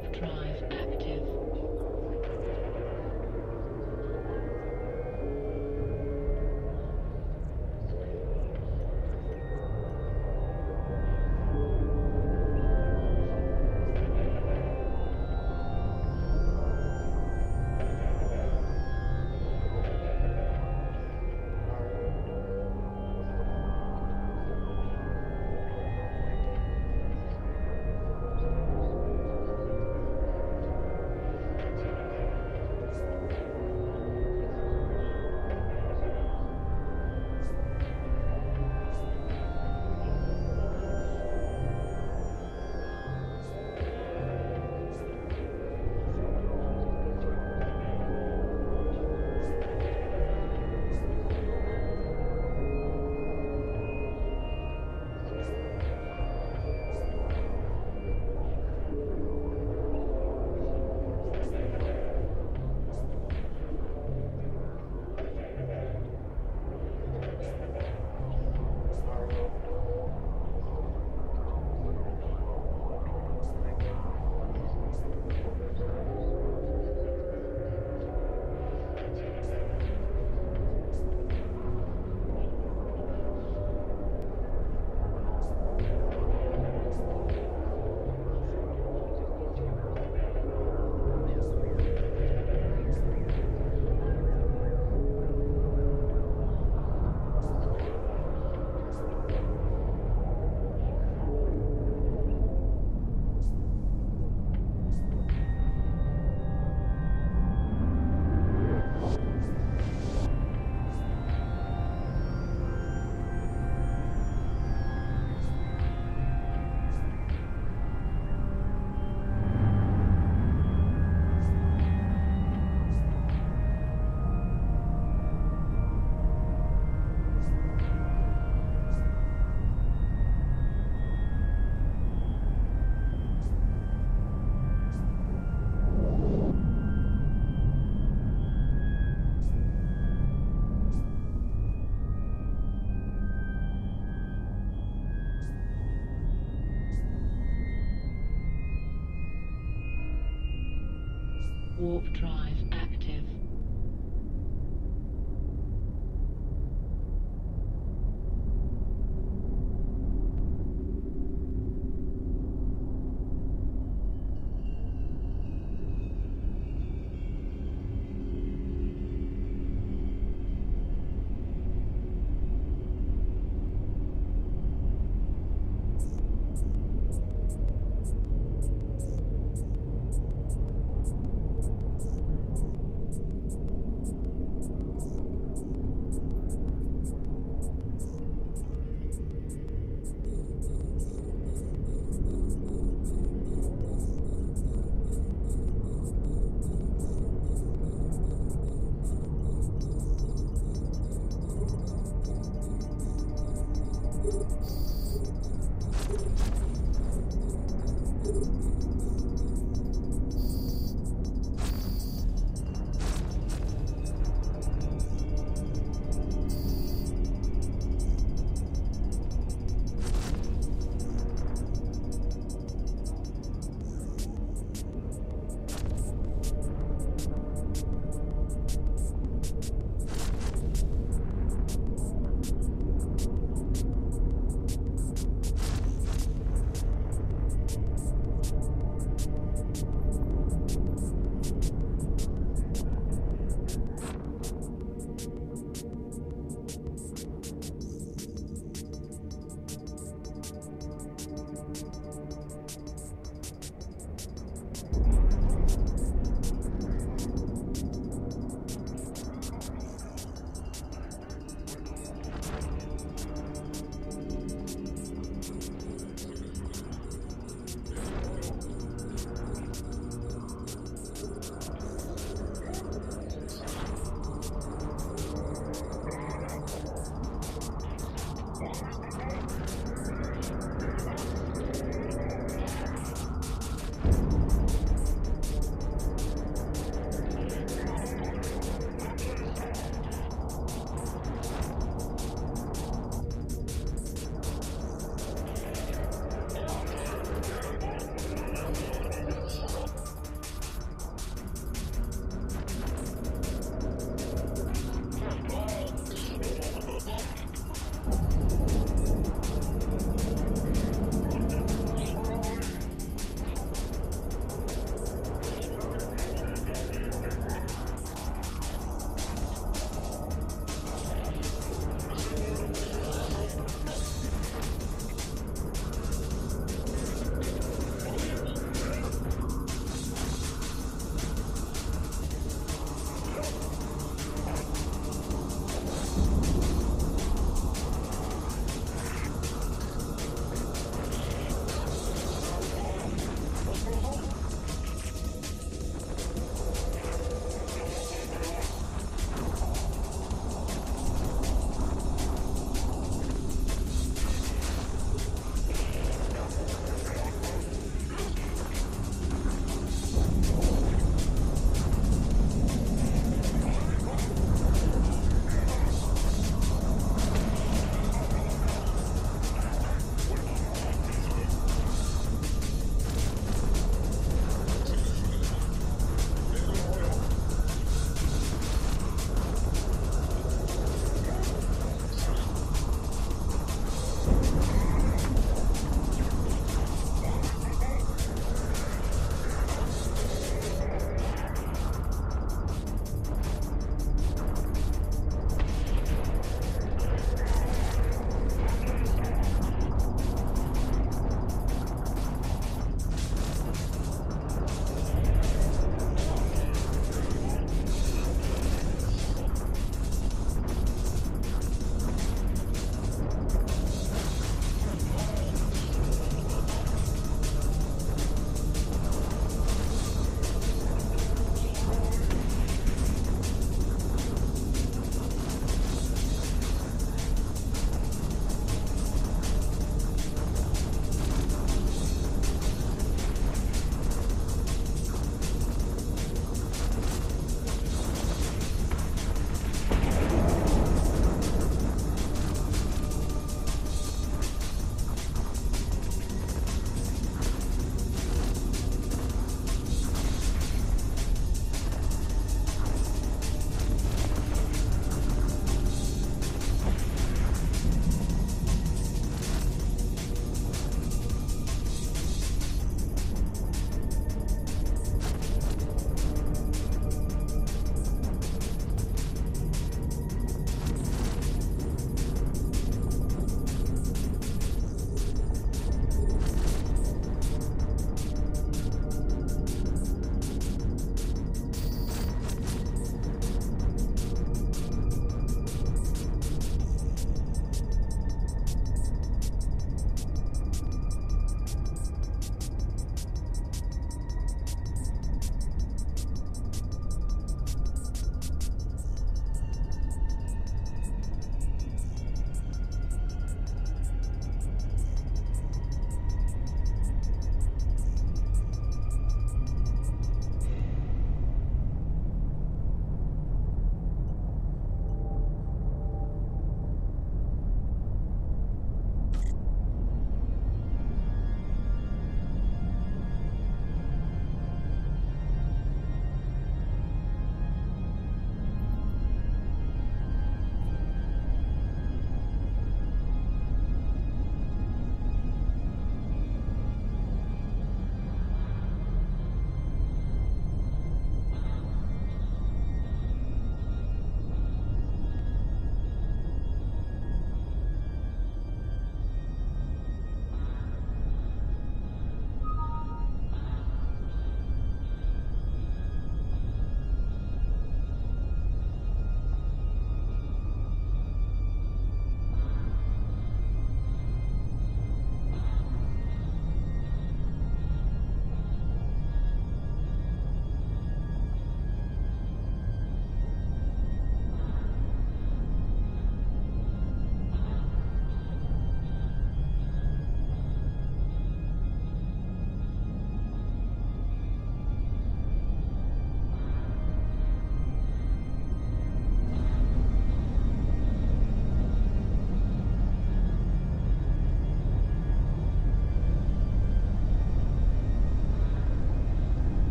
Warp